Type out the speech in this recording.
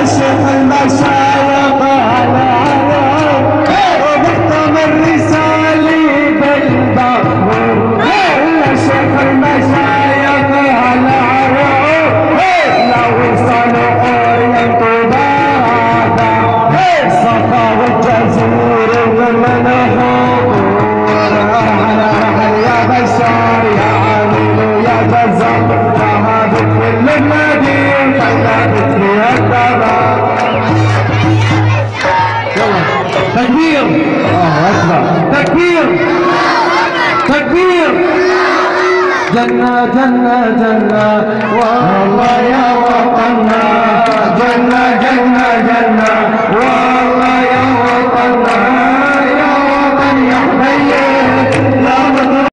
للشيخ المشايخ على عيون وبختم الرسالة تكبير. تكبير. تكبير. جنة جنة جنة. والله يا وطننا. جنة جنة جنة.